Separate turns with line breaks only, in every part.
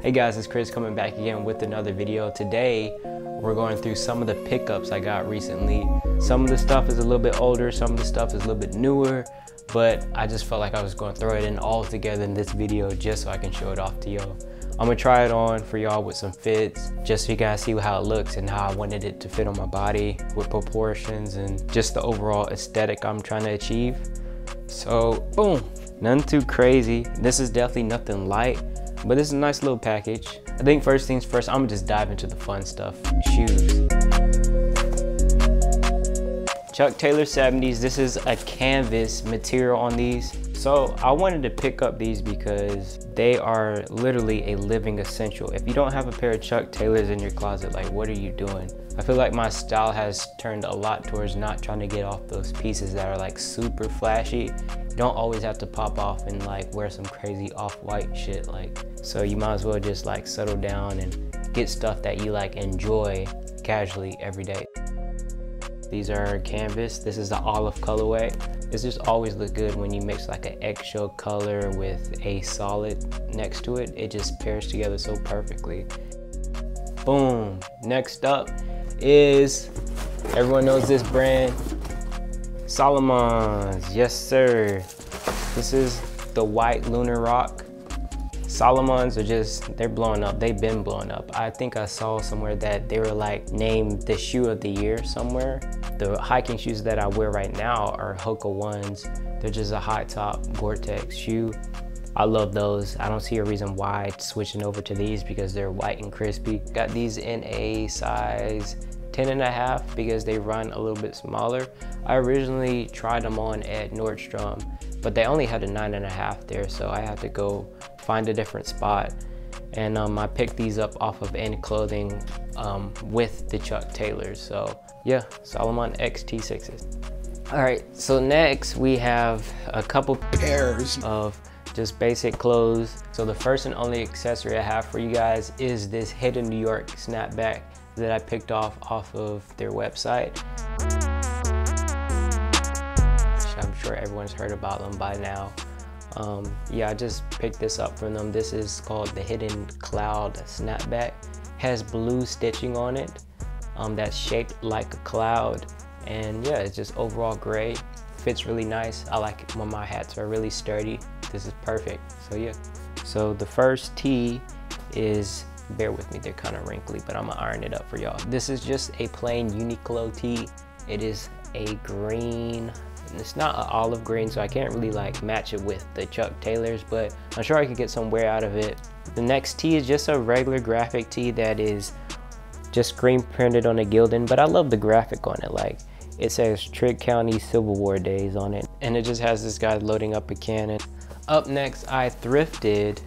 Hey guys, it's Chris coming back again with another video. Today, we're going through some of the pickups I got recently. Some of the stuff is a little bit older, some of the stuff is a little bit newer, but I just felt like I was going to throw it in all together in this video just so I can show it off to y'all. I'm gonna try it on for y'all with some fits, just so you guys see how it looks and how I wanted it to fit on my body with proportions and just the overall aesthetic I'm trying to achieve. So, boom, nothing too crazy. This is definitely nothing light, but this is a nice little package. I think first things first, I'm gonna just dive into the fun stuff, shoes. Chuck Taylor 70s, this is a canvas material on these. So I wanted to pick up these because they are literally a living essential. If you don't have a pair of Chuck Taylors in your closet, like what are you doing? I feel like my style has turned a lot towards not trying to get off those pieces that are like super flashy. Don't always have to pop off and like wear some crazy off-white shit like. So you might as well just like settle down and get stuff that you like enjoy casually every day. These are canvas. This is the olive colorway. This just always look good when you mix like an eggshell color with a solid next to it. It just pairs together so perfectly. Boom. Next up is, everyone knows this brand, Salomon's. Yes, sir. This is the white lunar rock. Salomons are just, they're blowing up. They've been blowing up. I think I saw somewhere that they were like named the shoe of the year somewhere. The hiking shoes that I wear right now are Hoka ones. They're just a high top Gore-Tex shoe. I love those. I don't see a reason why switching over to these because they're white and crispy. Got these in a size 10 and a half because they run a little bit smaller. I originally tried them on at Nordstrom, but they only had a nine and a half there. So I had to go find a different spot. And um, I picked these up off of End Clothing um, with the Chuck Taylors. So yeah, Salomon XT6s. All right, so next we have a couple pairs of just basic clothes. So the first and only accessory I have for you guys is this Hidden New York snapback that I picked off off of their website. I'm sure everyone's heard about them by now. Um, yeah, I just picked this up from them. This is called the Hidden Cloud Snapback. Has blue stitching on it um, that's shaped like a cloud. And yeah, it's just overall gray. Fits really nice. I like it when my hats are really sturdy. This is perfect, so yeah. So the first tee is, bear with me, they're kind of wrinkly, but I'm gonna iron it up for y'all. This is just a plain Uniqlo tee. It is a green it's not an olive green, so I can't really like match it with the Chuck Taylors, but I'm sure I could get some wear out of it. The next tee is just a regular graphic tee that is just screen printed on a Gildan, but I love the graphic on it. Like it says Trick County Civil War Days on it, and it just has this guy loading up a cannon. Up next, I thrifted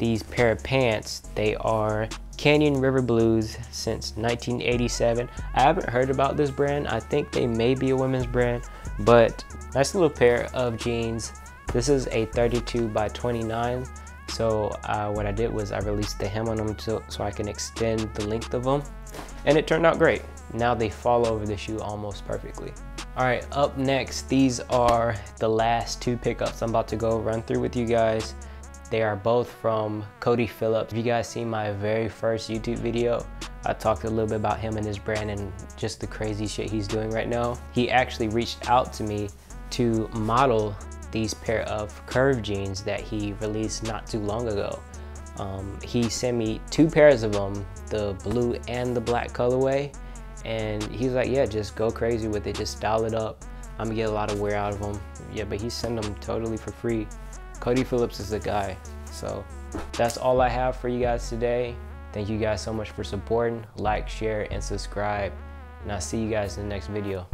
these pair of pants. They are Canyon River Blues since 1987. I haven't heard about this brand. I think they may be a women's brand, but nice little pair of jeans. This is a 32 by 29. So uh, what I did was I released the hem on them so I can extend the length of them. And it turned out great. Now they fall over the shoe almost perfectly. All right, up next, these are the last two pickups I'm about to go run through with you guys. They are both from Cody Phillips. If you guys seen my very first YouTube video, I talked a little bit about him and his brand and just the crazy shit he's doing right now. He actually reached out to me to model these pair of curve jeans that he released not too long ago. Um, he sent me two pairs of them, the blue and the black colorway. And he's like, yeah, just go crazy with it. Just style it up. I'm gonna get a lot of wear out of them. Yeah, but he sent them totally for free. Cody Phillips is the guy. So that's all I have for you guys today. Thank you guys so much for supporting. Like, share, and subscribe. And I'll see you guys in the next video.